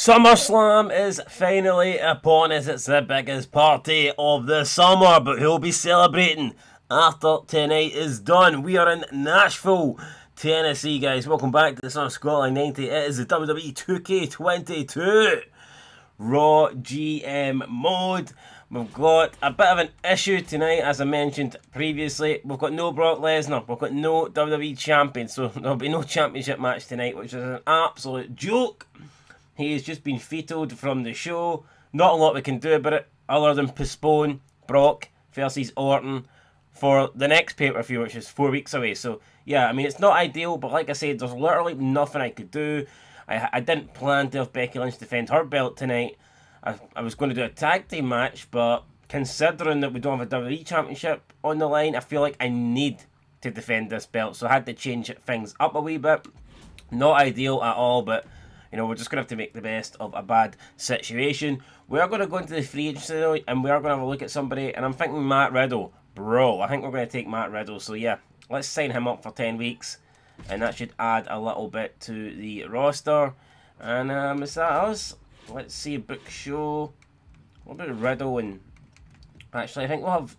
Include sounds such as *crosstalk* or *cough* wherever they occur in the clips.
SummerSlam is finally upon us. It's the biggest party of the summer, but who'll be celebrating after tonight is done? We are in Nashville, Tennessee, guys. Welcome back to the Son of Scotland 90. It is the WWE 2K22 Raw GM mode. We've got a bit of an issue tonight, as I mentioned previously. We've got no Brock Lesnar. We've got no WWE Champion, so *laughs* there'll be no championship match tonight, which is an absolute joke. He has just been vetoed from the show. Not a lot we can do about it other than postpone Brock versus Orton for the next pay per view, which is four weeks away. So, yeah, I mean, it's not ideal, but like I said, there's literally nothing I could do. I, I didn't plan to have Becky Lynch defend her belt tonight. I, I was going to do a tag team match, but considering that we don't have a WWE Championship on the line, I feel like I need to defend this belt. So I had to change things up a wee bit. Not ideal at all, but you know, we're just going to have to make the best of a bad situation. We are going to go into the free agency and we are going to have a look at somebody, and I'm thinking Matt Riddle. Bro, I think we're going to take Matt Riddle. So, yeah, let's sign him up for 10 weeks, and that should add a little bit to the roster. And um, is that us? Let's see, book show. What about Riddle and... Actually, I think we'll have...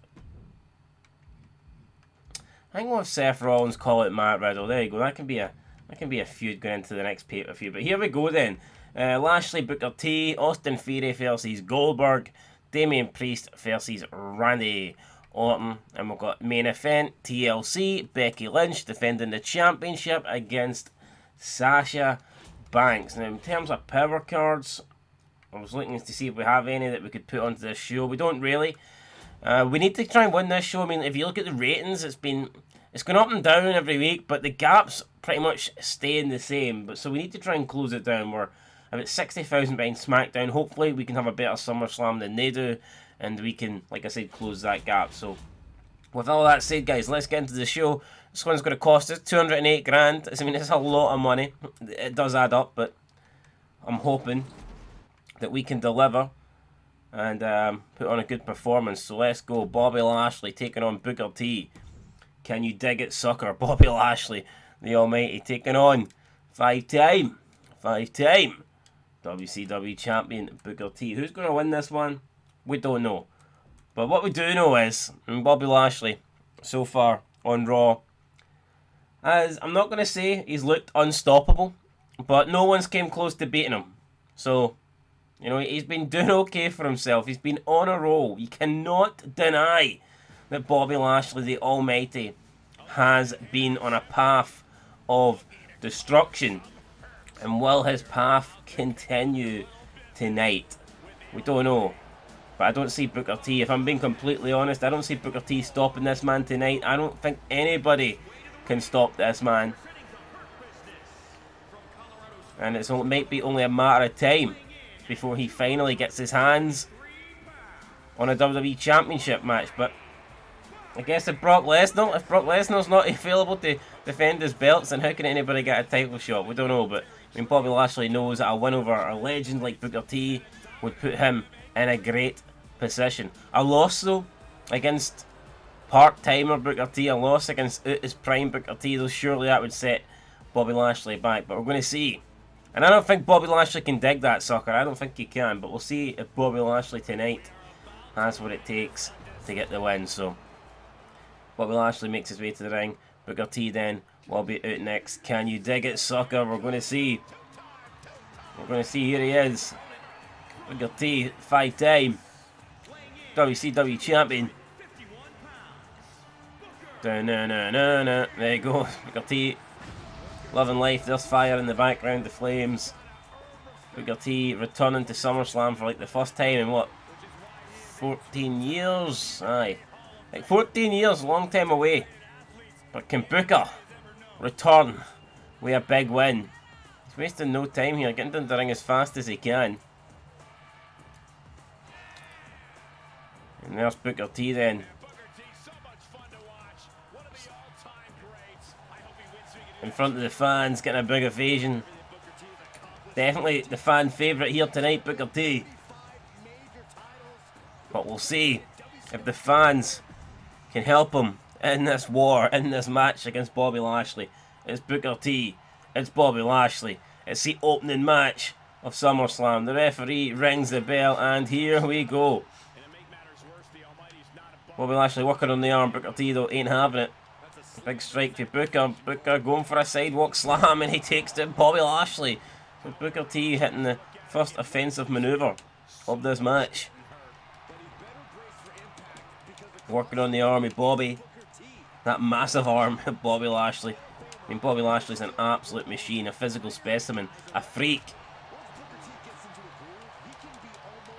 I think we'll have Seth Rollins call it Matt Riddle. There you go. That can be a that can be a feud going into the next pay-per-view. But here we go then. Uh, Lashley, Booker T, Austin Theory versus Goldberg, Damian Priest versus Randy Orton. And we've got main event, TLC, Becky Lynch defending the championship against Sasha Banks. Now, in terms of power cards, I was looking to see if we have any that we could put onto this show. We don't really. Uh, we need to try and win this show. I mean, if you look at the ratings, it's been it's gone up and down every week, but the gaps pretty much staying the same. But so we need to try and close it down. We're about sixty thousand behind SmackDown. Hopefully, we can have a better SummerSlam than they do, and we can, like I said, close that gap. So, with all that said, guys, let's get into the show. This one's going to cost us two hundred and eight grand. I mean, it's a lot of money. It does add up, but I'm hoping that we can deliver and um, put on a good performance. So let's go. Bobby Lashley taking on Booker T. Can you dig it, sucker? *laughs* Bobby Lashley, the Almighty, taking on five-time, five-time WCW champion Booker T. Who's going to win this one? We don't know. But what we do know is, Bobby Lashley, so far on Raw, as I'm not going to say he's looked unstoppable, but no one's came close to beating him. So, you know, he's been doing *laughs* okay for himself. He's been on a roll. You cannot deny that Bobby Lashley, the Almighty, has been on a path of destruction. And will his path continue tonight? We don't know. But I don't see Booker T. If I'm being completely honest, I don't see Booker T stopping this man tonight. I don't think anybody can stop this man. And it's it might be only a matter of time before he finally gets his hands on a WWE Championship match. But I guess if Brock Lesnar, if Brock Lesnar's not available to defend his belts, then how can anybody get a title shot? We don't know, but I mean, Bobby Lashley knows that a win over a legend like Booker T would put him in a great position. A loss, though, against part-timer Booker T, a loss against his prime Booker T, though surely that would set Bobby Lashley back. But we're going to see. And I don't think Bobby Lashley can dig that sucker. I don't think he can. But we'll see if Bobby Lashley tonight has what it takes to get the win. So Bobby Lashley makes his way to the ring. Booker T then will be out next. Can you dig it, sucker? We're going to see. We're going to see. Here he is. Booker T, five-time WCW champion. Da, na, na, na, na. There you go. Booker T. Loving life. There's fire in the background. The flames. Booker T returning to SummerSlam for like the first time in what? 14 years? Aye. Like 14 years, long time away. But can Booker return with a big win? He's wasting no time here, getting down the ring as fast as he can. And there's Booker T then. In front of the fans, getting a big ovation. Definitely the fan favourite here tonight, Booker T. But we'll see if the fans can help him in this war, in this match against Bobby Lashley. It's Booker T. It's Bobby Lashley. It's the opening match of SummerSlam. The referee rings the bell, and here we go. Bobby Lashley working on the arm. Booker T, though, ain't having it. Big strike for Booker. Booker going for a sidewalk slam, and he takes to Bobby Lashley. With Booker T hitting the first offensive maneuver of this match. Working on the army, Bobby. That massive arm Bobby Lashley. I mean, Bobby Lashley's an absolute machine, a physical specimen, a freak.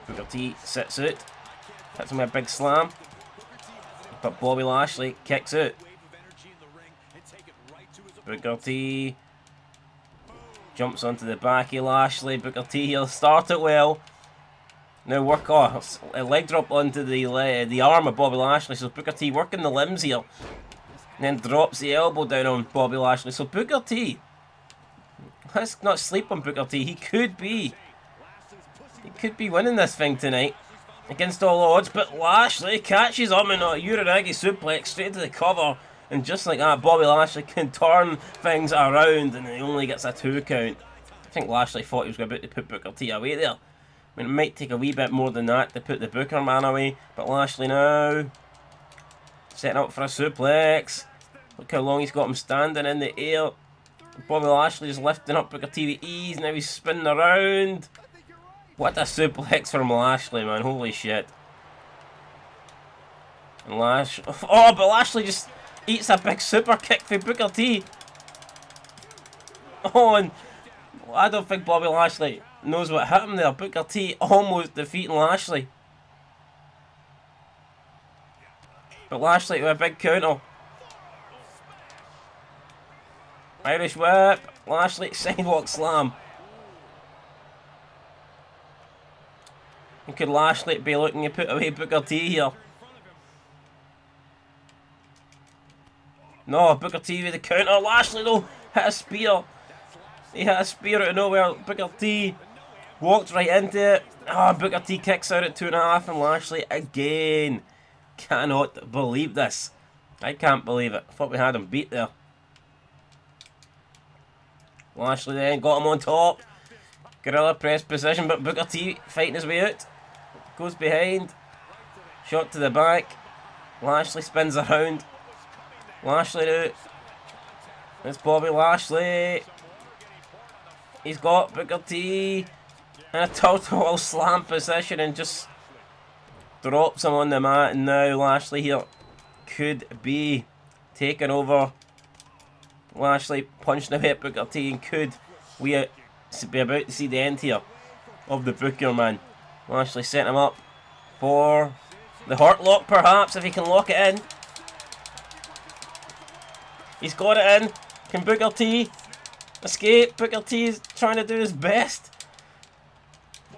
Booker T sits out. Hits him with a big slam. But Bobby Lashley kicks out. Booker T jumps onto the back of Lashley. Booker T, he'll start it well. Now work off. A leg drop onto the the arm of Bobby Lashley. So Booker T working the limbs here. And then drops the elbow down on Bobby Lashley. So Booker T. Let's not sleep on Booker T. He could be. He could be winning this thing tonight. Against all odds. But Lashley catches him in a Uranage suplex straight to the cover. And just like that, Bobby Lashley *laughs* can turn things around and he only gets a two count. I think Lashley thought he was about to put Booker T away there. I mean, it might take a wee bit more than that to put the Booker man away, but Lashley now setting up for a suplex. Look how long he's got him standing in the air. Bobby Lashley's lifting up Booker T with ease, now he's spinning around. What a suplex from Lashley, man. Holy shit. And Lash... *laughs* Oh, but Lashley just eats a big super kick for Booker T. Oh, and I don't think Bobby Lashley knows what happened there. Booker T almost defeating Lashley. But Lashley with a big counter. Irish whip. Lashley *laughs* sidewalk slam. And could Lashley be looking to put away Booker T here? No, Booker T with the counter. Lashley though hit a spear. He hit a spear out of nowhere. Booker T walked right into it. Oh, Booker T kicks out at two and a half and Lashley again. Cannot believe this. I can't believe it. Thought we had him beat there. Lashley then got him on top. Gorilla press position, but Booker T fighting his way out. Goes behind. Shot to the back. Lashley spins around. Lashley out. It's Bobby Lashley. He's got Booker T *laughs* a total slam position and just drops him on the mat. And now Lashley here could be taking over. Lashley punching away at Booker T and could we be about to see the end here of the Booker man. Lashley set him up for the hurt lock perhaps if he can lock it in. He's got it in. Can Booker T escape? Booker T is trying to do his best.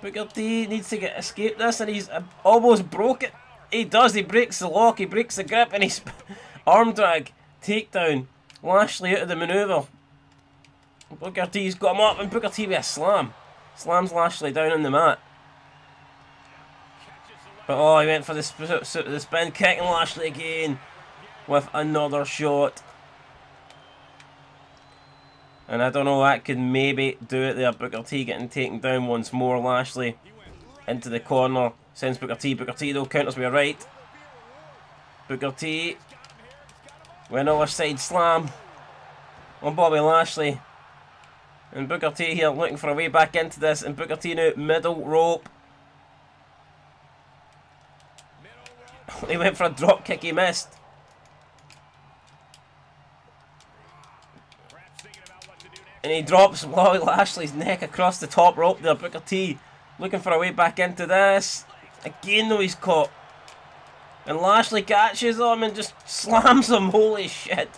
Booker T needs to get escape this and he's uh, almost broke it. He does, he breaks the lock, he breaks the grip and he's *laughs* arm drag, takedown. Lashley out of the manoeuvre. Booker T's got him up and Booker T with a slam. Slams Lashley down on the mat. But oh, he went for the, sp the spin kick and Lashley again with another shot. And I don't know, that could maybe do it there. Booker T getting taken down once more. Lashley into the corner. Sends Booker T. Booker T though counters with a right. Booker T. With another side slam on Bobby Lashley. And Booker T here looking for a way back into this. And Booker T now middle rope. *laughs* He went for a drop kick, he missed. And he drops *laughs* Bobby Lashley's neck across the top rope there. Booker T looking for a way back into this. Again though he's caught. And Lashley catches him and just *laughs* slams him. Holy shit.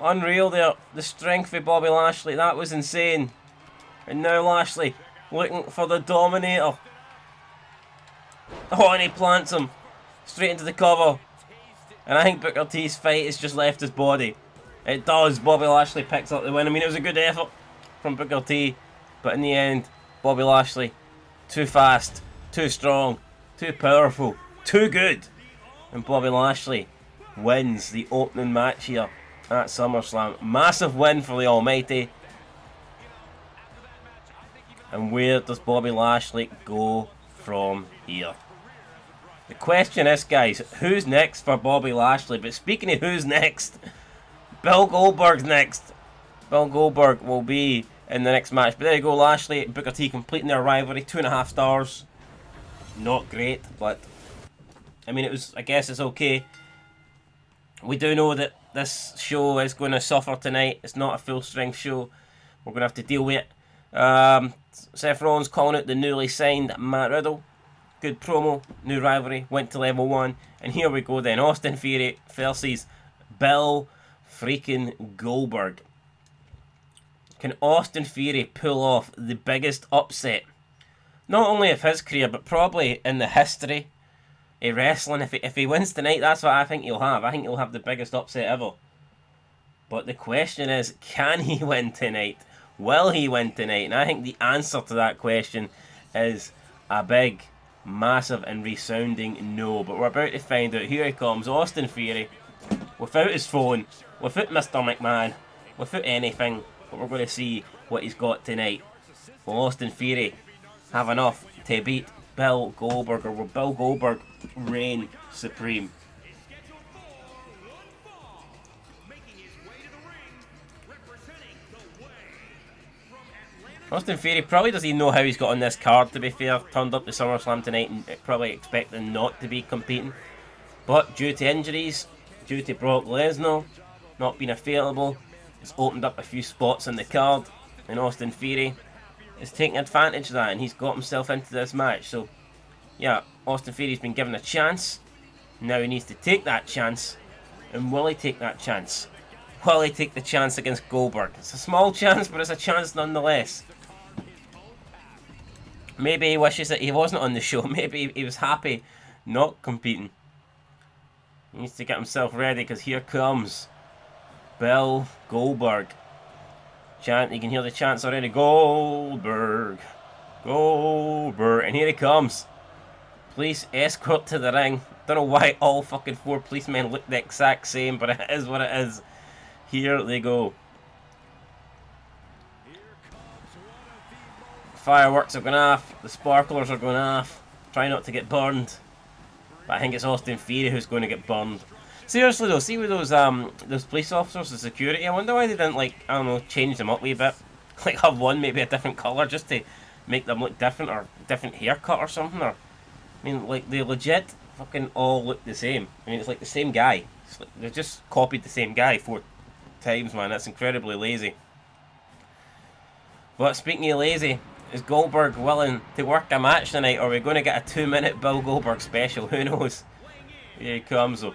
Unreal there. The strength of Bobby Lashley. That was insane. And now Lashley looking for the Dominator. Oh, and he plants him straight into the cover. And I think Booker T's fight has just left his body. It does. Bobby Lashley picks up the win. I mean, it was a good effort from Booker T. But in the end, Bobby Lashley, too fast, too strong, too powerful, too good. And Bobby Lashley wins the opening match here at SummerSlam. Massive win for the Almighty. And where does Bobby Lashley go from here? The question is, guys, who's next for Bobby Lashley? But speaking of who's next, Bill Goldberg's next. Bill Goldberg will be in the next match. But there you go, Lashley, Booker T completing their rivalry. Two and a half stars. Not great, but I mean, it was. I guess it's okay. We do know that this show is going to suffer tonight. It's not a full strength show. We're going to have to deal with it. Um, Seth Rollins calling it the newly signed Matt Riddle. Good promo, new rivalry, went to level one. And here we go then. Austin Theory versus Bill freaking Goldberg. Can Austin Theory pull off the biggest upset? Not only of his career, but probably in the history of wrestling. If he, if he wins tonight, that's what I think he'll have. I think he'll have the biggest upset ever. But the question is, can he *laughs* win tonight? Will he win tonight? And I think the answer to that question is a big, massive, and resounding no. But we're about to find out. Here he comes, Austin Theory, without his phone, without Mr. McMahon, without anything. But we're going to see what he's got tonight. Will Austin Theory have enough to beat Bill Goldberg, or will Bill Goldberg reign supreme? Austin Theory probably doesn't even know how he's got on this card, to be fair. Turned up to SummerSlam tonight and probably expecting not to be competing. But due to injuries, due to Brock Lesnar not been available, it's opened up a few spots on the card. And Austin Theory is taking advantage of that and he's got himself into this match. So, yeah, Austin Theory's been given a chance. Now he needs to take that chance. And will he take that chance? Will he take the chance against Goldberg? It's a small *laughs* chance, but it's a chance nonetheless. Maybe he wishes that he wasn't on the show. *laughs* Maybe he was happy not competing. He needs to get himself ready because here comes Bill Goldberg. Chant, you can hear the chants already. Goldberg. Goldberg. And here he comes. Police escort to the ring. Don't know why all fucking four policemen look the exact same, but it is what it is. Here they go. Fireworks are going off. The sparklers are going off. Try not to get burned. But I think it's Austin Theory who's going to get burned. Seriously though, see with those um those police officers, the security, I wonder why they didn't like I don't know change them up a wee bit, *laughs* like have one maybe a different colour just to make them look different or different haircut or something. Or I mean, like they legit fucking all look the same. I mean, it's like the same guy. Like, they just copied the same guy four times, man. That's incredibly lazy. But speaking of lazy, is Goldberg willing to work a match tonight, or are we going to get a two-minute Bill Goldberg special? *laughs* Who knows? Here he comes, though.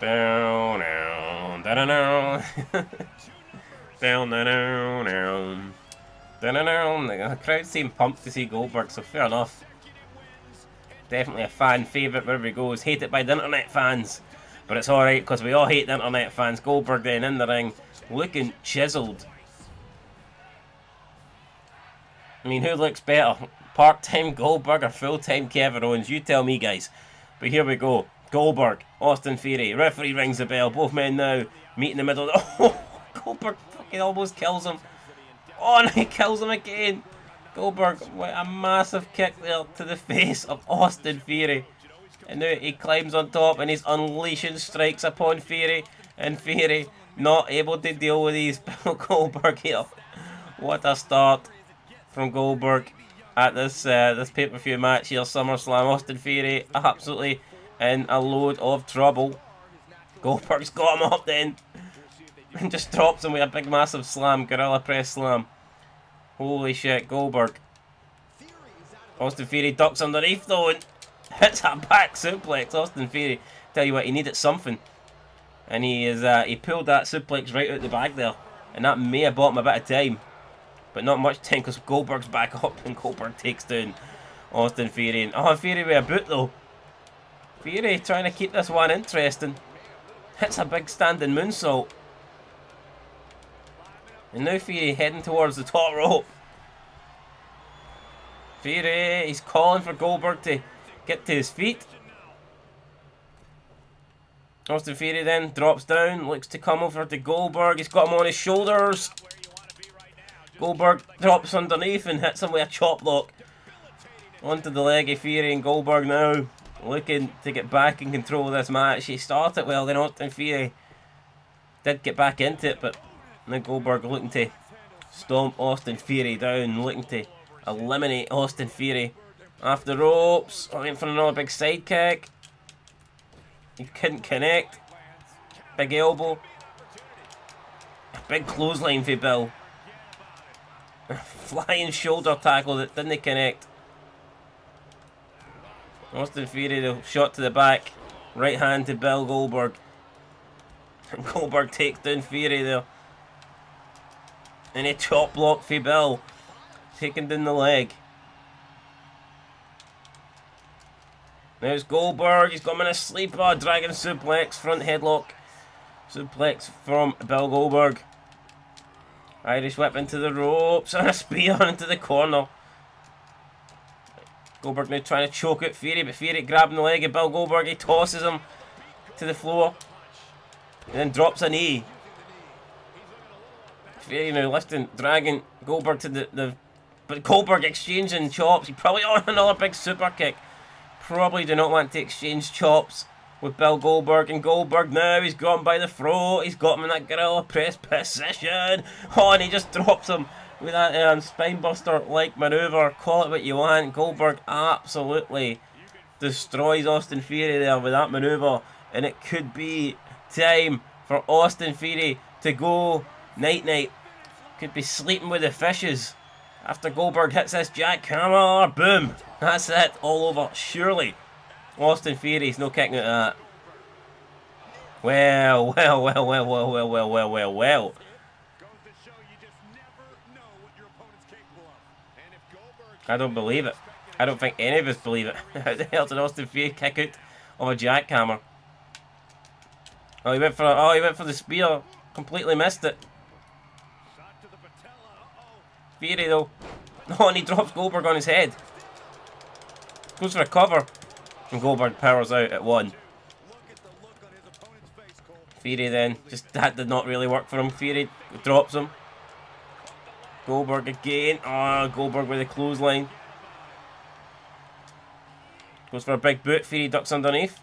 Down, down, down, down, down, down, down, down, down. The crowd seem pumped to see Goldberg, so fair enough. Definitely a fan favourite wherever he goes. Hated by the internet fans. But it's alright, because we all hate the internet fans. Goldberg then in the ring, looking chiselled. I mean, who looks better? Part-time Goldberg or full-time Kevin Owens? You tell me, guys. But here we go. Goldberg, Austin Theory. Referee rings the bell. Both men now meet in the middle. *laughs* Oh, Goldberg fucking almost kills him. Oh, and he kills him again. Goldberg, what a massive kick there to the face of Austin Theory. And now he climbs on top and he's unleashing strikes upon Theory. And Theory not able to deal with these *laughs* Goldberg here. What a start from Goldberg at this uh, this pay-per-view match here, SummerSlam. Austin Theory absolutely in a load of trouble. Goldberg's got him up then. And *laughs* just drops him with a big massive slam, gorilla press slam. Holy shit, Goldberg. Austin Theory ducks underneath though and *laughs* hits a back suplex. Austin Theory, tell you what, he needed something. And he is uh, he pulled that suplex right out the bag there. And that may have bought him a bit of time. But not much time because Goldberg's back *laughs* up and Goldberg takes down Austin Theory. And, oh, Theory with a boot though. Theory trying to keep this one interesting. Hits a big standing moonsault. And now Theory heading towards the top rope. Theory, he's calling for Goldberg to get to his feet. Austin Theory then drops down, looks to come over to Goldberg. He's got him on his shoulders. Goldberg drops underneath and hits him with a chop block. Onto the leg of Theory and Goldberg now. Looking to get back in control of this match. He started well, then Austin Theory did get back into it, but then Goldberg looking to stomp Austin Theory down, looking to eliminate Austin Theory. The ropes, looking for another big side kick. He couldn't connect. Big elbow. Big clothesline for Bill. *laughs* Flying shoulder tackle that didn't connect. Austin Theory, the shot to the back. Right hand to Bill Goldberg. *laughs* Goldberg takes down Theory there. And a chop block for Bill. Taking down the leg. There's Goldberg. He's him in a sleeper. Dragon suplex. Front headlock. Suplex from Bill Goldberg. Irish whip into the ropes. And a spear *laughs* into the corner. Goldberg now trying to choke out Theory, but Theory grabbing the leg of Bill Goldberg. He tosses him to the floor. And then drops a knee. Theory now lifting, dragging Goldberg to the, the but Goldberg exchanging chops. He probably on *laughs* oh, another big super kick. Probably do not want to exchange chops with Bill Goldberg. And Goldberg now, he's gone by the throat. He's got him in that gorilla press position. *laughs* Oh, and he just drops him with that um, spinebuster like maneuver. Call it what you want. Goldberg absolutely destroys Austin Theory there with that maneuver. And it could be time for Austin Theory to go night night. Could be sleeping with the fishes. After Goldberg hits this jackhammer, boom. That's it, all over. Surely, Austin Theory's no kicking at that. *laughs* Well, well, well, well, well, well, well, well, well, well. I don't believe it. I don't think any of us believe it. How the hell did Austin Theory kick out of a jackhammer? Oh, he went for oh he went for the spear. Completely missed it. Theory though. *laughs* Oh, and he drops Goldberg on his head. Goes for a cover. And Goldberg powers out at one. Theory then, just that did not really work for him. Theory drops him. Goldberg again. Ah, oh, Goldberg with a clothesline. Goes for a big boot. Theory ducks underneath.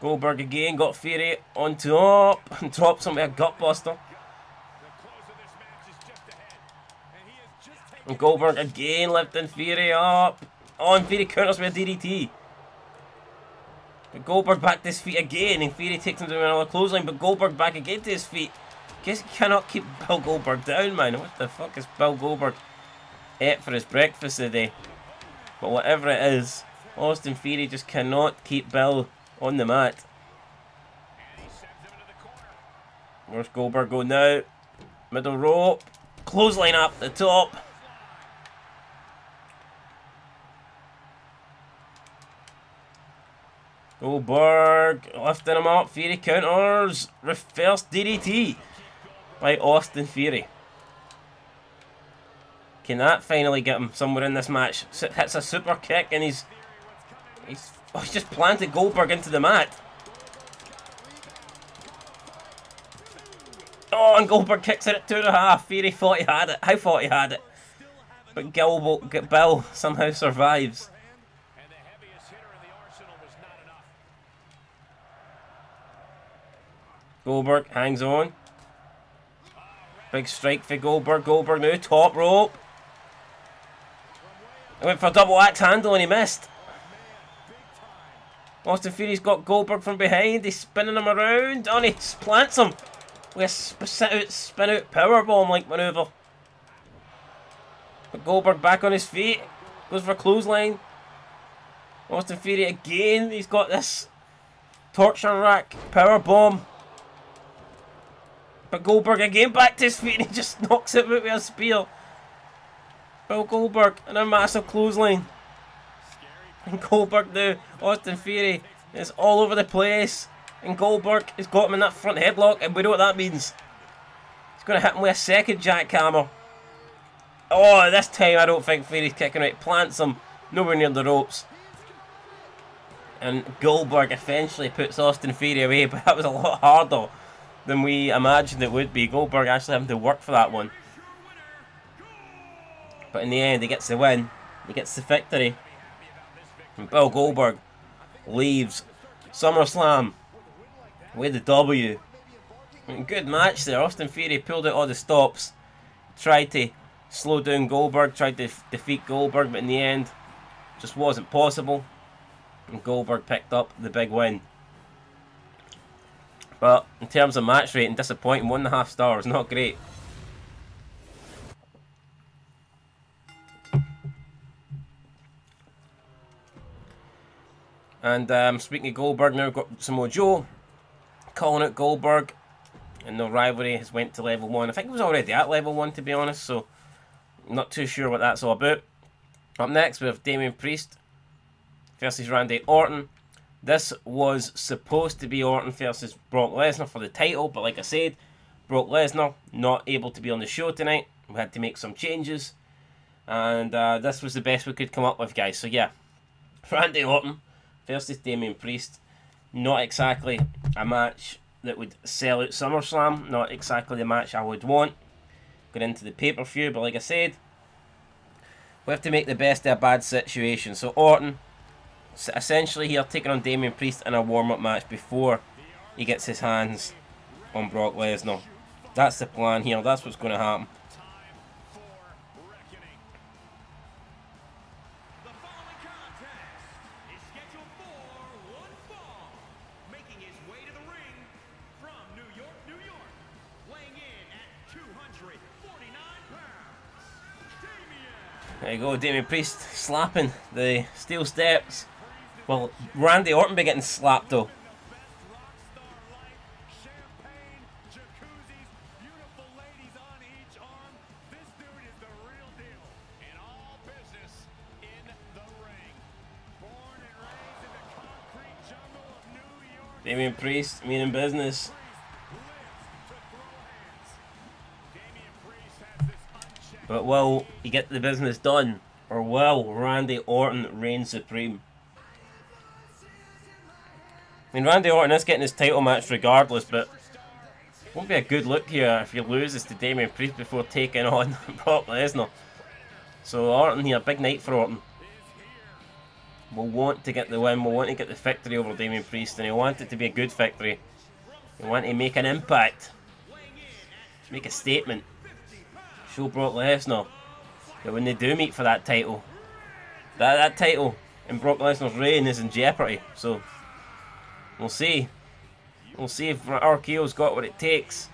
Goldberg again, got Theory on top *laughs* and drops him with a gutbuster. And Goldberg again lifting Theory up. Oh, and Theory counters with a DDT. But Goldberg back to his feet again, and Theory takes him to another clothesline, but Goldberg back again to his feet. Guess he cannot keep *laughs* Bill Goldberg down, man. What the fuck is Bill Goldberg ate for his breakfast today? But whatever it is, Austin Theory just cannot keep Bill on the mat. Where's Goldberg go now? Middle rope. Clothesline up the top. Goldberg lifting him up. Theory counters. Reverse DDT by Austin Theory. Can that finally get him somewhere in this match? Hits a super kick and he's he's, oh, he's just planted Goldberg into the mat. Oh, and Goldberg kicks it at two and a half. Theory thought he had it. I thought he had it? But Gilbo, Bill somehow survives. Goldberg hangs on. Big strike for Goldberg. Goldberg now, top rope. He went for a double axe handle and he missed. Austin Theory's got Goldberg from behind. He's spinning him around. And he plants him with a spin out, spin out powerbomb like maneuver. But Goldberg back on his feet. Goes for a clothesline. Austin Theory again. He's got this torture rack power bomb. But Goldberg again back to his feet and he just *laughs* knocks it out with a spear. Bill Goldberg and a massive clothesline. And Goldberg now, Austin Theory is all over the place. And Goldberg has got him in that front headlock and we know what that means. He's going to hit him with a second jackhammer. Oh, this time I don't think Theory's kicking out. Plants him nowhere near the ropes. And Goldberg eventually puts Austin Theory away, *laughs* but that was a lot harder than we imagined it would be. Goldberg actually having to work for that one. But in the end, he gets the win. He gets the victory. And Bill Goldberg leaves SummerSlam with the W. good match there. Austin Theory pulled out all the stops. Tried to slow down Goldberg, tried to defeat Goldberg, but in the end, just wasn't possible. And Goldberg picked up the big win. But in terms of match rating, disappointing. One and a half stars, not great. And um, speaking of Goldberg, now we've got Samoa Joe calling out Goldberg. And the rivalry has went to level 1. I think it was already at level 1 to be honest, so not too sure what that's all about. Up next we have Damian Priest versus Randy Orton. This was supposed to be Orton versus Brock Lesnar for the title, but like I said, Brock Lesnar not able to be on the show tonight. We had to make some changes. And uh, this was the best we could come up with, guys. So yeah, *laughs* Randy Orton versus Damian Priest. Not exactly a match that would sell out SummerSlam. Not exactly the match I would want. Going into the pay-per-view, but like I said, we have to make the best of a bad situation. So Orton, essentially here, taking on Damian Priest in a warm-up match before he gets his hands on Brock Lesnar. That's the plan here. That's what's going to happen. There you go, Damian Priest slapping the steel steps. Well, Randy Orton be getting slapped though. Damian Priest, meaning business. But will he get the business done? Or will Randy Orton reign supreme? I mean, Randy Orton is getting his title match regardless, but won't be a good look here if he loses to Damian Priest before taking *laughs* on Brock Lesnar. So Orton here, big night for Orton. Will want to get the win, will want to get the victory over Damian Priest, and he want it to be a good victory. He want to make an impact. Make a statement show Brock Lesnar that when they do meet for that title, that that title in Brock Lesnar's reign is in jeopardy. So we'll see. We'll see if RKO's got what it takes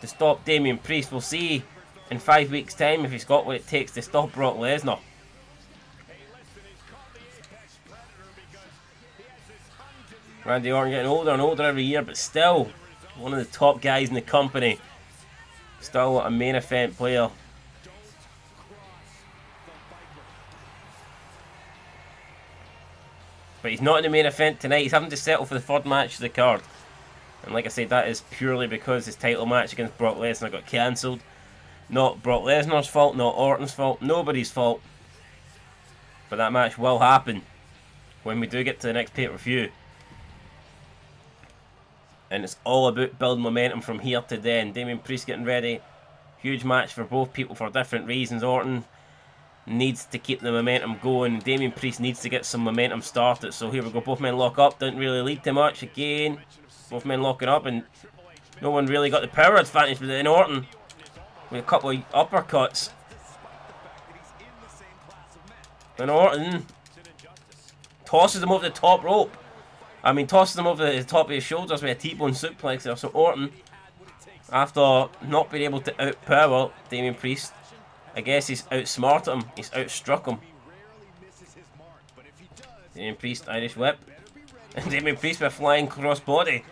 to stop Damian Priest. We'll see in five weeks' time if he's got what it takes to stop Brock Lesnar. Randy Orton getting older and older every year, but still one of the top guys in the company. Still a main event player. But he's not in the main event tonight. He's having to settle for the third match of the card. And like I said, that is purely because his title match against Brock Lesnar got cancelled. Not Brock Lesnar's fault, not Orton's fault, nobody's fault. But that match will happen when we do get to the next pay-per-view and it's all about building momentum from here to then. Damian Priest getting ready. Huge match for both people for different reasons. Orton needs to keep the momentum going. Damian Priest needs to get some momentum started. So here we go. Both men lock up. Didn't really lead to much. Again, both men locking up and no one really got the power advantage. Then Orton with a couple of uppercuts. And Orton tosses him over the top rope. I mean, tosses him over the top of his shoulders with a T-bone suplex there. So Orton, after not being able to outpower Damian Priest, I guess he's outsmarted him. He's outstruck him. Damian Priest, Irish whip. And Damian Priest with a flying crossbody.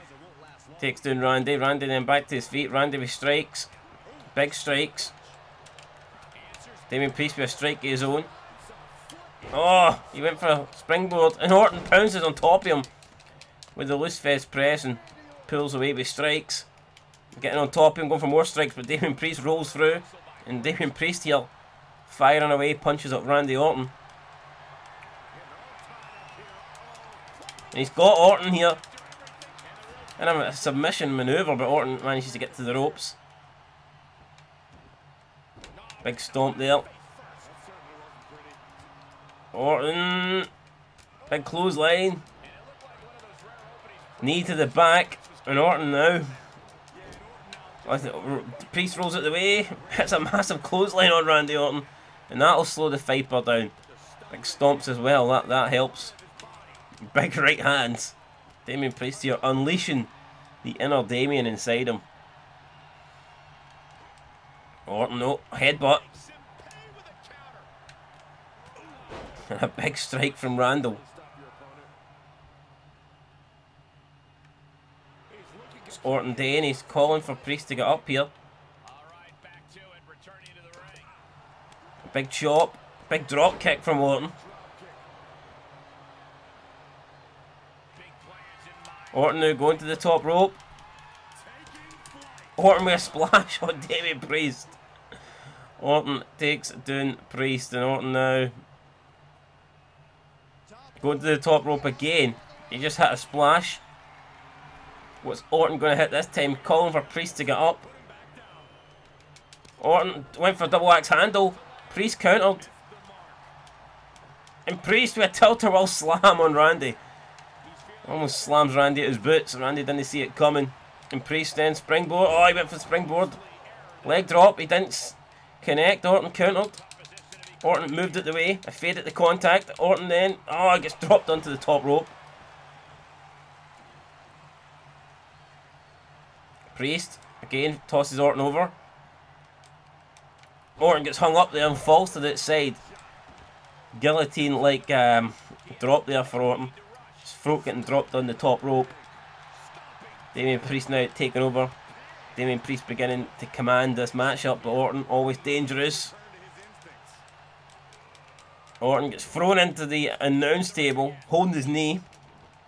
Takes down Randy. Randy then back to his feet. Randy with strikes. Big strikes. Damian Priest with a strike of his own. Oh, he went for a springboard. And Orton pounces on top of him with the Lou Thesz press and pulls away with strikes. Getting on top of him, going for more strikes, but Damian Priest rolls through. And Damian Priest here firing away, punches at Randy Orton. And he's got Orton here. And a submission maneuver, but Orton manages to get to the ropes. Big stomp there. Orton. Big clothesline. Knee to the back. And Orton now Priest rolls it the way. *laughs* Hits a massive clothesline on Randy Orton. And that'll slow the Viper down. Big stomps as well. That, that helps. Big right hands. Damian Priest here unleashing the inner Damian inside him. Orton, no. Headbutt. And *laughs* a big strike from Randall. Orton Day he's calling for Priest to get up here. Big chop. Big drop kick from Orton. Orton now going to the top rope. Orton with a splash on *laughs* David Priest. Orton takes down Priest and Orton now going to the top rope again. He just hit a splash. What's Orton going to hit this time? Calling for Priest to get up. Orton went for double axe handle. Priest countered. And Priest with a tilt-a-whirl slam on Randy. Almost slams Randy at his boots. Randy didn't see it coming. And Priest then springboard. Oh, he went for springboard. Leg drop. He didn't connect. Orton countered. Orton moved it the way. I faded the contact. Orton then. Oh, gets dropped onto the top rope. Priest again tosses Orton over. Orton gets hung up there and falls to the side. Guillotine like um, drop there for Orton. His throat getting dropped on the top rope. Damian Priest now taking over. Damian Priest beginning to command this matchup, but Orton always dangerous. Orton gets thrown into the announce table, holding his knee.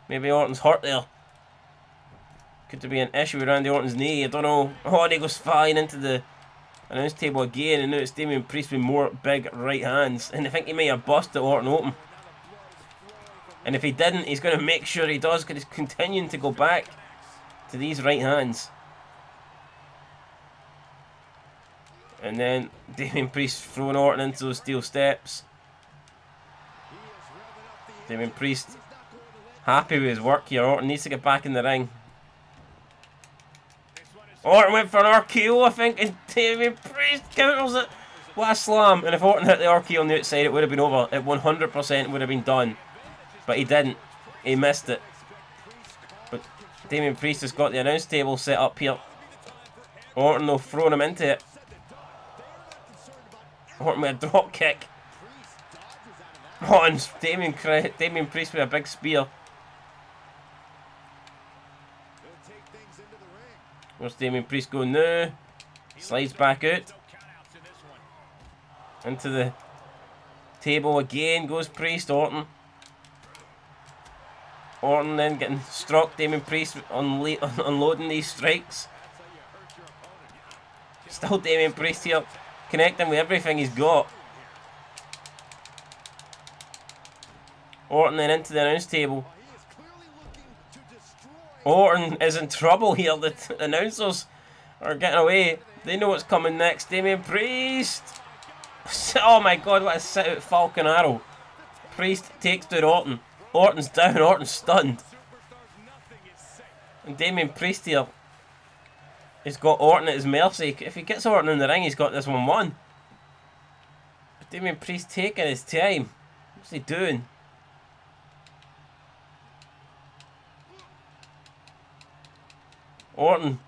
Maybe Orton's hurt there. Could there be an issue with Randy Orton's knee? I don't know. Oh, and he goes flying into the announce table again, and now it's Damian Priest with more big right hands. And I think he may have busted Orton open. And if he didn't, he's going to make sure he does, because he's continuing to go back to these right hands. And then *laughs* Damian Priest throwing Orton into those steel steps. Damian Priest happy with his work here. Orton needs to get back in the ring. Orton went for an RKO, I think, and Damian Priest counters it. What a slam. And if Orton hit the RKO on the outside, it would have been over. It 100% would have been done. But he didn't. He missed it. But Damian Priest has got the announce table set up here. Orton, though, throwing him into it. Orton with a drop kick. And Damian, Damian Priest with a big spear. Where's Damian Priest going now? Slides back out. Into the table again goes Priest, Orton. Orton then getting struck, Damian Priest unlo *laughs* unloading these strikes. Still Damian Priest here, connecting with everything he's got. Orton then into the announce table. Orton is in trouble here. The *laughs* announcers are getting away. They know what's coming next. Damian Priest. *laughs* Oh my god, what a sit out Falcon Arrow. Priest takes down Orton. Orton's down, *laughs* Orton's stunned. And Damian Priest here He's got Orton at his mercy. If he gets Orton in the ring, he's got this one won. Damian Priest taking his time. What's he doing? Orton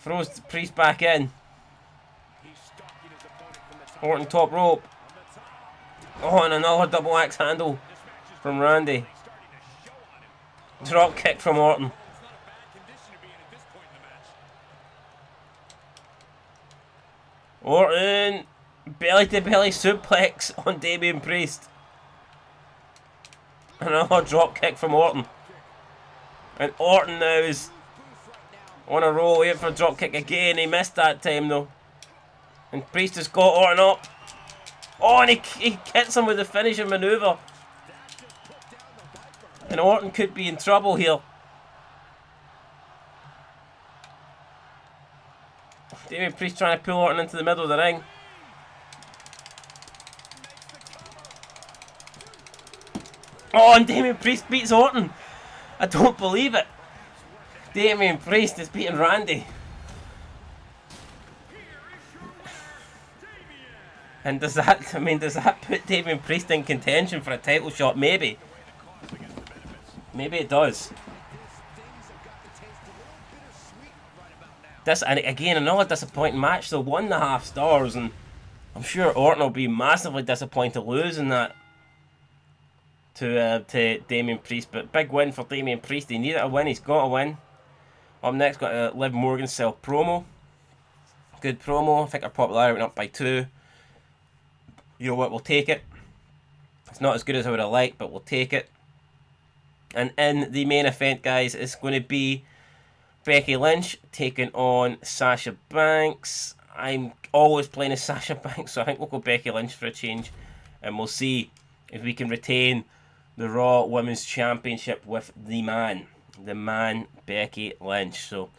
throws Priest back in. Orton top rope. Oh, and another double axe handle from Randy. Drop kick from Orton. Orton belly to belly suplex on Damian Priest. Another drop kick from Orton. And Orton now is on a roll, waiting for a drop kick again. He missed that time though. And Priest has got Orton up. Oh, and he, he hits him with the finishing manoeuvre. And Orton could be in trouble here. Damian Priest trying to pull Orton into the middle of the ring. Oh, and Damian Priest beats Orton. I don't believe it. Damian Priest is beating Randy. And does that, I mean, does that put Damian Priest in contention for a title shot? Maybe. Maybe it does. This, and again, another disappointing match. So one and a half stars, and I'm sure Orton will be massively disappointed losing that to uh, to Damian Priest. But big win for Damian Priest. He needed a win. He's got a win. Up next, got a Liv Morgan self promo. Good promo. I think our popularity went up by two. You know what? We'll take it. It's not as good as I would have liked, but we'll take it. And in the main event, guys, it's going to be Becky Lynch taking on Sasha Banks. I'm always playing as Sasha Banks, so I think we'll go Becky Lynch for a change. And we'll see if we can retain the Raw Women's Championship with the man, the man Becky Lynch. So,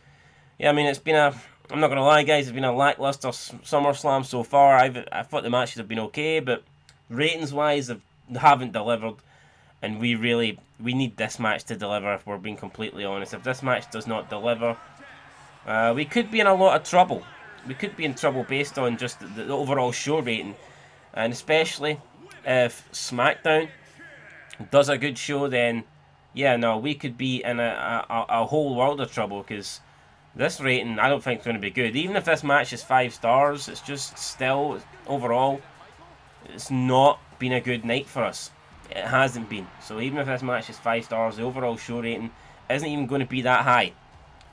yeah, I mean, it's been a, I'm not to lie, guys, it's been a lackluster SummerSlam so far. I've, I thought the matches have been okay, but ratings wise, they haven't delivered. And we really, we need this match to deliver if we're being completely honest. If this match does not deliver, uh, we could be in a lot of trouble. We could be in trouble based on just the, the overall show rating. And especially if SmackDown does a good show, then yeah, no, we could be in a, a, a whole world of trouble because this rating I don't think is going to be good. Even if this match is five stars, it's just still overall, it's not been a good night for us. It hasn't been. So even if this match is five stars, the overall show rating isn't even going to be that high.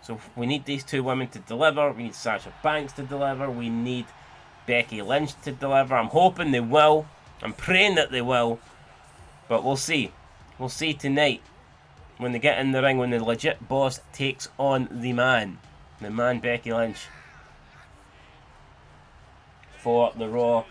So we need these two women to deliver. We need Sasha Banks to deliver. We need Becky Lynch to deliver. I'm hoping they will. I'm praying that they will. But we'll see. We'll see tonight when they get in the ring, when the legit boss takes on the man. The man Becky Lynch. For the Raw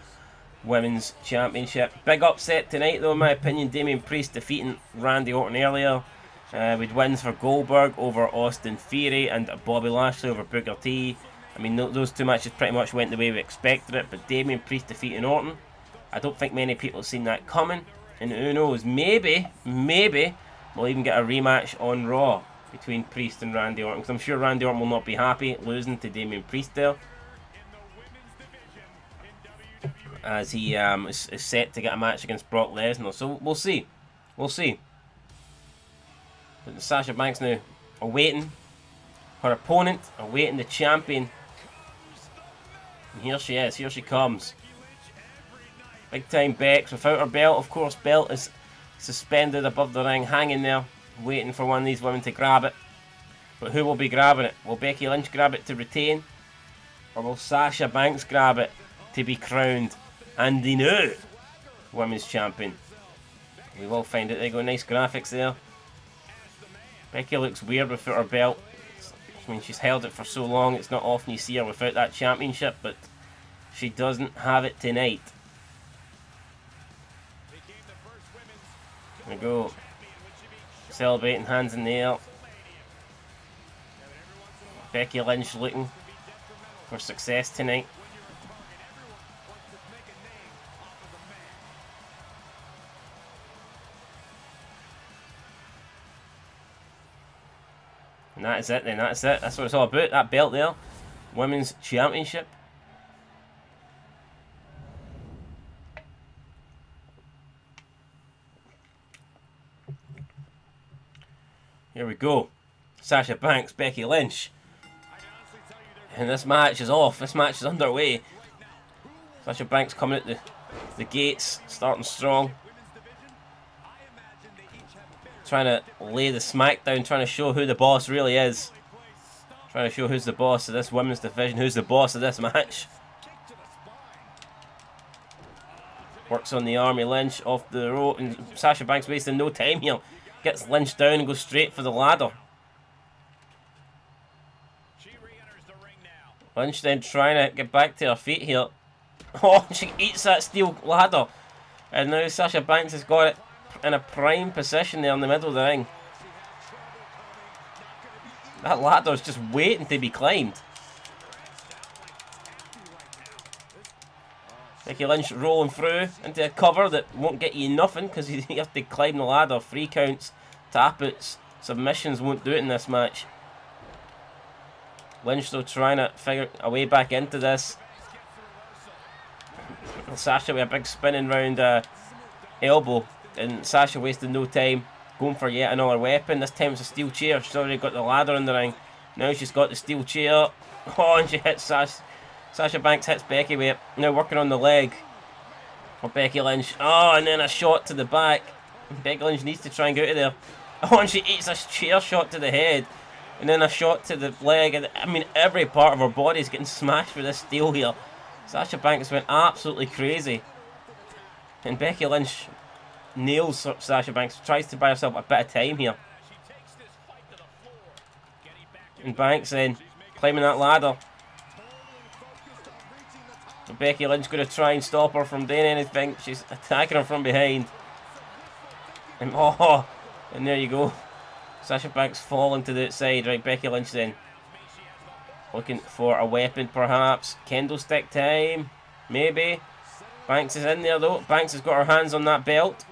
Women's Championship. Big upset tonight though in my opinion. Damian Priest defeating Randy Orton earlier. Uh, with wins for Goldberg over Austin Theory and Bobby Lashley over Booker T. I mean, those two matches pretty much went the way we expected it, but Damian Priest defeating Orton I don't think many people have seen that coming. And who knows, maybe, maybe we'll even get a rematch on Raw between Priest and Randy Orton. Because I'm sure Randy Orton will not be happy losing to Damian Priest there. As he um, is, is set to get a match against Brock Lesnar. So we'll see. We'll see. But Sasha Banks now awaiting her opponent, awaiting the champion. And here she is, here she comes. Big time Bex without her belt. Of course, belt is suspended above the ring, hanging there, waiting for one of these women to grab it. But who will be grabbing it? Will Becky Lynch grab it to retain? Or will Sasha Banks grab it to be crowned and the new Women's Champion? We will find it. There you go, nice graphics there. Becky looks weird without her belt. I mean, she's held it for so long, it's not often you see her without that championship, but she doesn't have it tonight. We go. Celebrating hands in the air. Becky Lynch looking for success tonight. And that is it then, that's it. That's what it's all about, that belt there. Women's Championship. Here we go. Sasha Banks, Becky Lynch. And this match is off. This match is underway. Sasha Banks coming at the, the gates, starting strong. Trying to lay the smackdown, trying to show who the boss really is. Trying to show who's the boss of this women's division, who's the boss of this match. Works on the Army Lynch off the rope, and Sasha Banks wasting no time here. Gets Lynch down and goes straight for the ladder. Lynch then trying to get back to her feet here. *laughs* Oh, she eats that steel ladder. And now Sasha Banks has got it. in a prime position there in the middle of the ring. That ladder's just waiting to be climbed. Becky Lynch rolling through into a cover that won't get you nothing because *laughs* you have to climb the ladder. Three counts, tap outs, submissions won't do it in this match. Lynch though trying to figure a way back into this. *laughs* Sasha with a big spinning round uh, elbow and Sasha wasting no time going for yet another weapon. This time it's a steel chair. She's already got the ladder in the ring. Now she's got the steel chair. *laughs* Oh, and she hits Sasha. Sasha Banks hits Becky with it. Now working on the leg for Becky Lynch. Oh, and then a shot to the back. Becky Lynch needs to try and get out of there. *laughs* Oh, and she eats a chair shot to the head. And then a shot to the leg. And I mean, every part of her body is getting *laughs* smashed with this steel here. Sasha Banks went absolutely crazy. And Becky Lynch nails Sasha Banks, tries to buy herself a bit of time here. And Banks then climbing that ladder. Becky Lynch going to try and stop her from doing anything. She's attacking her from behind. And *laughs* oh, and there you go. Sasha Banks falling to the outside. Right, Becky Lynch then. Looking for a weapon perhaps. Candlestick time. Maybe. Banks is in there though. Banks has got her hands on that belt.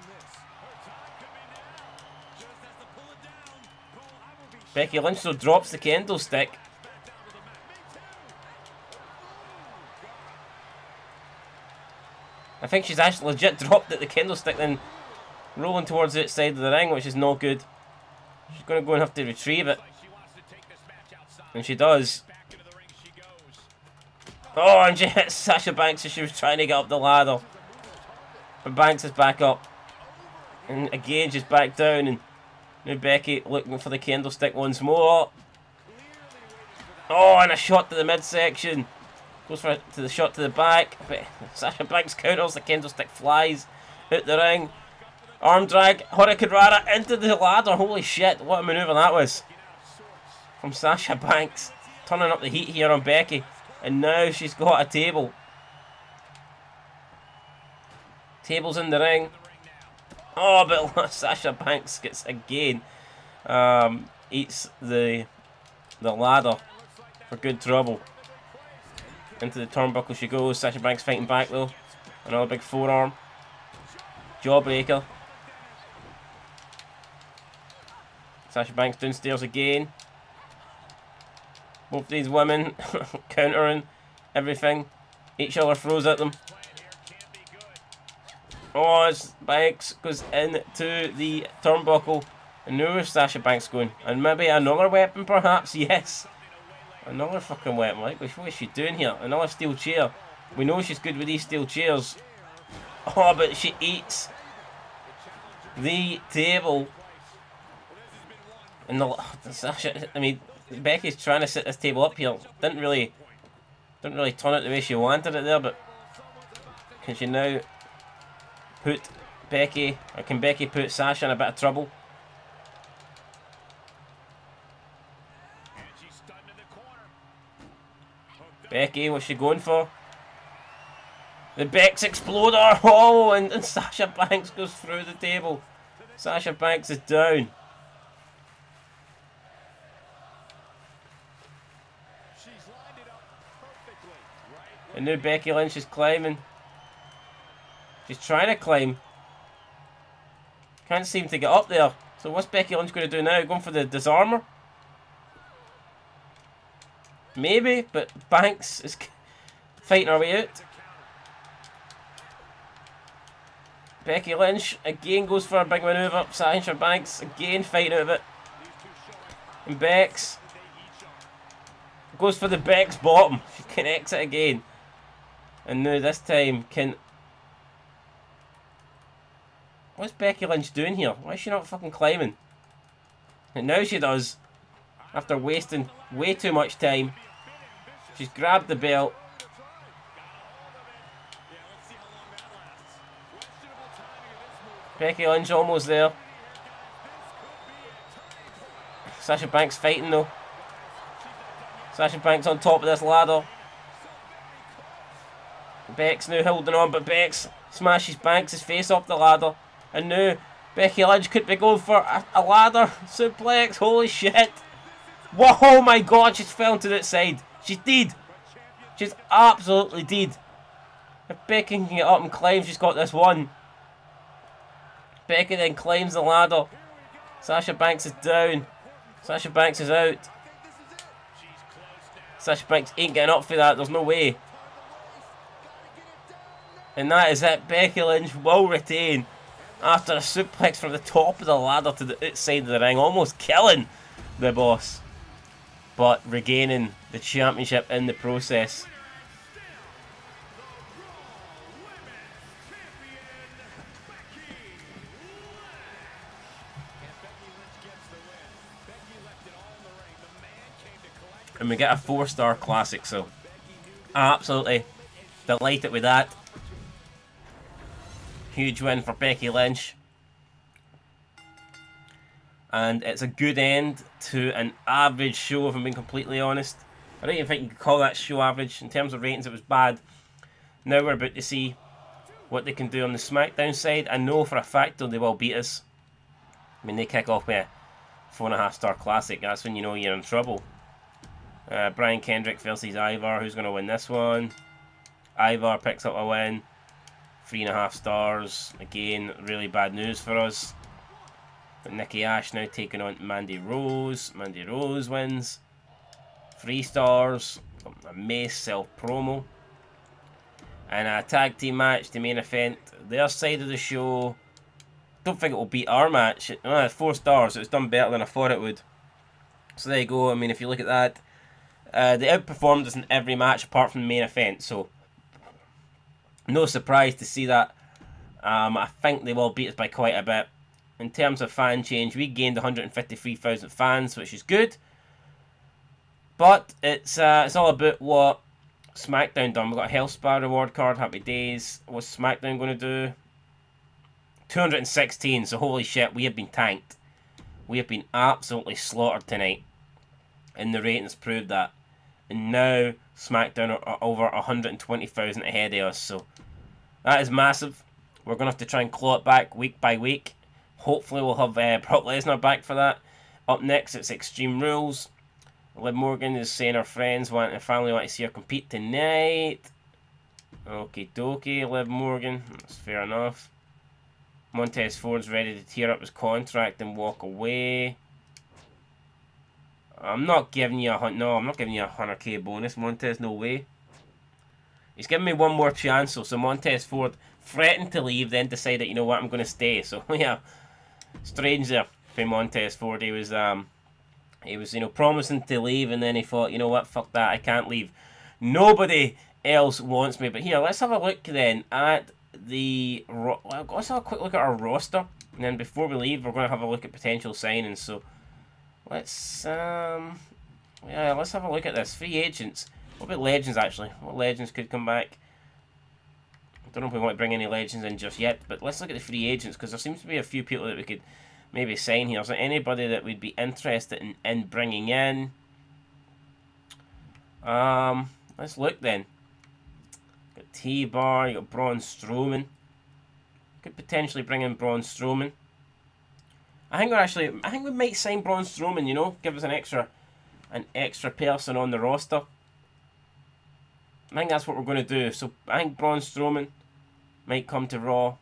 Becky Lynch so drops the candlestick. I think she's actually legit *laughs* dropped at the candlestick then rolling towards the outside of the ring, which is not good. She's going to go and have to retrieve it. And she does. Oh, and *laughs* she hits Sasha Banks as she was trying to get up the ladder. But Banks is back up. And again, she's back down. And now Becky looking for the candlestick once more. Oh, and a shot to the midsection. Goes for to the shot to the back. But *laughs* Sasha Banks counters. The candlestick flies out the ring. Arm drag. Hurricane into the ladder. Holy shit. What a maneuver that was. From Sasha Banks. Turning up the heat here on Becky. And now she's got a table. Table's in the ring. Oh, but *laughs* Sasha Banks gets again. Um, eats the the ladder for good trouble. Into the turnbuckle she goes. Sasha Banks fighting back though. Another big forearm. Jawbreaker. Sasha Banks downstairs again. Both these women *laughs* countering everything. Each other throws at them. Oh, Banks goes into the turnbuckle. And now Sasha Banks going? And maybe another weapon perhaps? *laughs* Yes. Another fucking weapon. Like, what is she doing here? Another steel chair. We know she's good with these steel chairs. Oh, but she eats the table. And the *laughs* I mean, Becky's trying to set this table up here. Didn't really, didn't really turn it the way she wanted it there, but can she now put Becky, or can Becky put Sasha in a bit of trouble? Becky, what's she going for? The Bex Exploder! *laughs* Oh, and, and Sasha Banks goes through the table. Sasha Banks is down. And now Becky Lynch is climbing. She's trying to climb. Can't seem to get up there. So what's Becky Lynch going to do now? Going for the disarmer? Maybe, but Banks is fighting her way out. Becky Lynch again goes for a big maneuver. Sasha Banks again fighting out of it. And Bex goes for the Bex bottom. *laughs* She connects it again. And now this time can... What's Becky Lynch doing here? Why is she not fucking climbing? And now she does. After wasting way too much time. She's grabbed the belt. Becky Lynch almost there. Sasha Banks fighting though. Sasha Banks on top of this ladder. Bex now holding on, but Bex smashes Banks' face off the ladder. And now Becky Lynch could be going for a, a ladder suplex. Holy shit. Whoa, oh my god, she's fell to that side. She's dead. She's absolutely dead. If Becky can get up and climb, she's got this one. Becky then climbs the ladder. Sasha Banks is down. Sasha Banks is out. Sasha Banks ain't getting up for that. There's no way. And that is it. Becky Lynch will retain after a suplex from the top of the ladder to the outside of the ring, almost killing the boss, but regaining the championship in the process. And we get a four star classic, so absolutely delighted with that. Huge win for Becky Lynch. And it's a good end to an average show, if I'm being completely honest. I don't even think you could call that show average. In terms of ratings, it was bad. Now we're about to see what they can do on the SmackDown side. I know for a fact though they will beat us. I mean, they kick off with a four and a half star classic. That's when you know you're in trouble. Uh, Brian Kendrick versus Ivar. Who's going to win this one? Ivar picks up a win. Three and a half stars. Again, really bad news for us. But Nikki Ash now taking on Mandy Rose. Mandy Rose wins. Three stars. A Mace self promo. And a tag team match, the main event. Their side of the show. Don't think it will beat our match. Uh, four stars. It was done better than I thought it would. So there you go. I mean, if you look at that, uh, they outperformed us in every match apart from the main event. So no surprise to see that. Um, I think they will beat us by quite a bit. In terms of fan change, we gained 153,000 fans, which is good. But it's uh, it's all about what SmackDown done. We've got a Health Spa reward card, happy days. What's SmackDown going to do? 216, so holy shit, we have been tanked. We have been absolutely slaughtered tonight. And the ratings proved that. And now SmackDown are over 120,000 ahead of us, so that is massive. We're going to have to try and claw it back week by week. Hopefully we'll have uh, Brock Lesnar back for that. Up next, it's Extreme Rules. Liv Morgan is saying her friends want and family want to see her compete tonight. Okie dokie, Liv Morgan. That's fair enough. Montez Ford's ready to tear up his contract and walk away. I'm not giving you a no. I'm not giving you a hundred k bonus, Montez. No way. He's giving me one more chance, so, so Montez Ford threatened to leave, then decided, you know what, I'm going to stay. *laughs* So, yeah, strange there for Montez Ford. He was, um, he was, you know, promising to leave, and then he thought, you know what, fuck that, I can't leave. Nobody else wants me. But here, let's have a look then at the, let's have a quick look at our roster. And then before we leave, we're going to have a look at potential signings. So, let's, um, yeah, let's have a look at this. Free agents. What about legends, actually? What legends could come back? I don't know if we want to bring any legends in just yet, but let's look at the free agents, because there seems to be a few people that we could maybe sign here. Is there anybody that we'd be interested in, in bringing in? Um, let's look then. Got T-Bar, you got Braun Strowman. Could potentially bring in Braun Strowman. I think we're actually, I think we might sign Braun Strowman, you know, give us an extra, an extra person on the roster. I think that's what we're going to do. So I think Braun Strowman might come to Raw.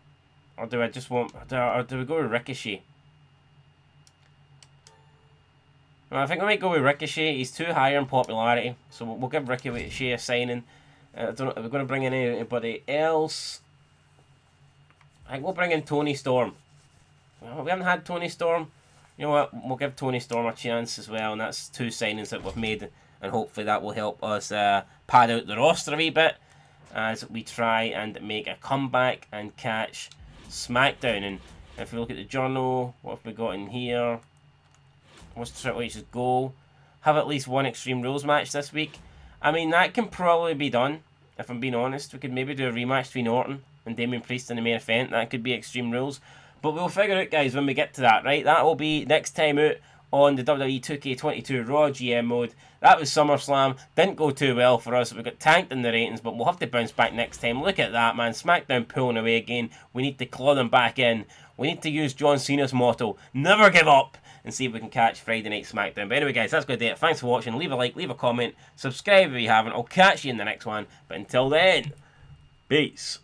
Or do I just want... Or do we go with Ricochet? Well, I think we might go with Ricochet. He's too high in popularity. So we'll, give Ricochet a signing. Uh, I don't know if we're going to bring in anybody else. I think we'll bring in Toni Storm. Well, we haven't had Toni Storm. You know what? We'll give Toni Storm a chance as well. And that's two signings that we've made and hopefully that will help us uh, pad out the roster a wee bit as we try and make a comeback and catch SmackDown. And if we look at the journal, what have we got in here? What's Triple H's goal? Have at least one Extreme Rules match this week. I mean, that can probably be done, if I'm being honest. We could maybe do a rematch between Orton and Damian Priest in the main event. That could be Extreme Rules. But we'll figure out, guys, when we get to that, right? That will be next time out on the WWE 2K22 Raw GM mode. That was SummerSlam. Didn't go too well for us. We got tanked in the ratings, but we'll have to bounce back next time. Look at that, man. SmackDown pulling away again. We need to claw them back in. We need to use John Cena's motto, never give up, and see if we can catch Friday Night SmackDown. But anyway, guys, that's going to do it. Thanks for watching. Leave a like, leave a comment, subscribe if you haven't. I'll catch you in the next one. But until then, peace.